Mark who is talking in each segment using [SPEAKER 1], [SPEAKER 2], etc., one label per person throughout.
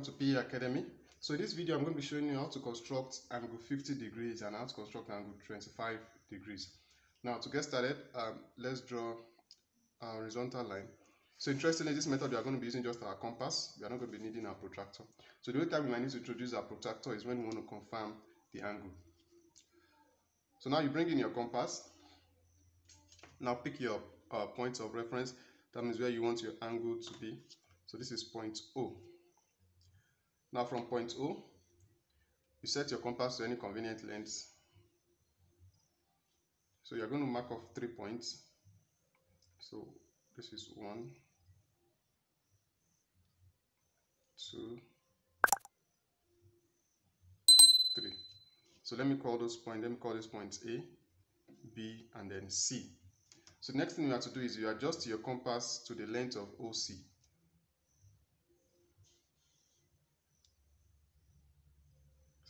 [SPEAKER 1] welcome to PA Academy. So in this video, I'm going to be showing you how to construct angle 50 degrees and how to construct angle 25 degrees. Now to get started, um, let's draw a horizontal line. So interestingly, this method we are going to be using just our compass. We are not going to be needing our protractor. So the only time we might need to introduce our protractor is when we want to confirm the angle. So now you bring in your compass. Now pick your uh, point of reference. That means where you want your angle to be. So this is point O. Now from point O, you set your compass to any convenient length. So you're going to mark off three points. So this is one, two, three. So let me call those points, let me call this points A, B, and then C. So next thing you have to do is you adjust your compass to the length of OC.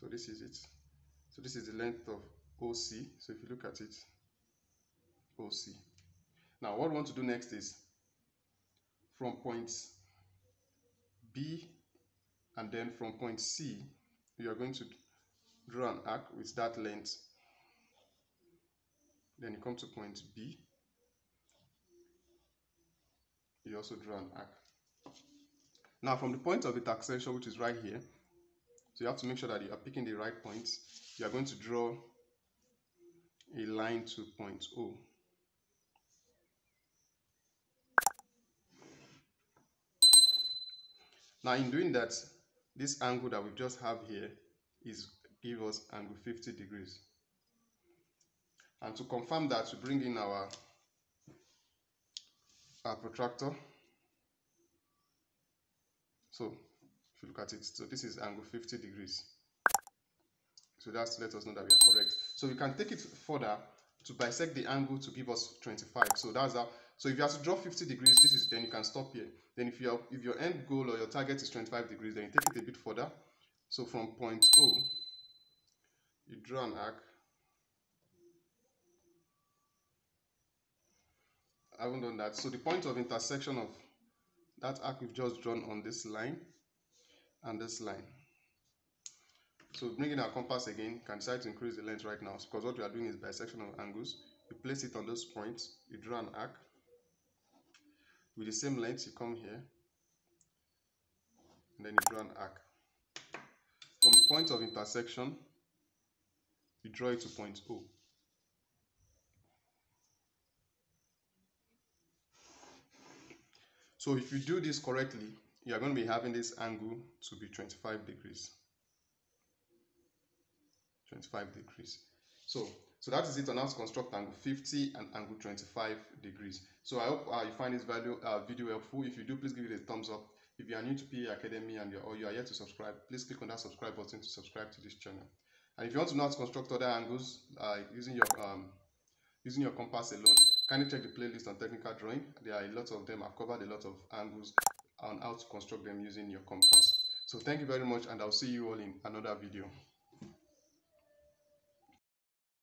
[SPEAKER 1] So this is it. So this is the length of OC. So if you look at it, OC. Now what we want to do next is from point B and then from point C, you are going to draw an arc with that length. Then you come to point B. You also draw an arc. Now from the point of the intersection, which is right here, so you have to make sure that you are picking the right points. You are going to draw a line to point O. Now in doing that, this angle that we just have here is give us angle 50 degrees. And to confirm that, we bring in our, our protractor. So if you look at it so this is angle 50 degrees. So that's let us know that we are correct. So we can take it further to bisect the angle to give us 25 so that's how so if you have to draw 50 degrees this is then you can stop here. Then if your if your end goal or your target is 25 degrees then you take it a bit further. So from point o you draw an arc. I haven't done that. So the point of intersection of that arc we've just drawn on this line and this line. So bringing our compass again, can decide to increase the length right now because what we are doing is bisection of angles. You place it on those points, you draw an arc. With the same length, you come here, and then you draw an arc. From the point of intersection, you draw it to point O. So if you do this correctly, you are going to be having this angle to be 25 degrees. 25 degrees. So so that is it on how to construct angle 50 and angle 25 degrees. So i hope uh, you find this video uh, video helpful. If you do please give it a thumbs up. If you are new to PA Academy and you're, or you are yet to subscribe please click on that subscribe button to subscribe to this channel. And if you want to know how to construct other angles uh, using your um, using your compass alone kindly check the playlist on technical drawing. There are a lot of them. I've covered a lot of angles on how to construct them using your compass. So thank you very much and I'll see you all in another video.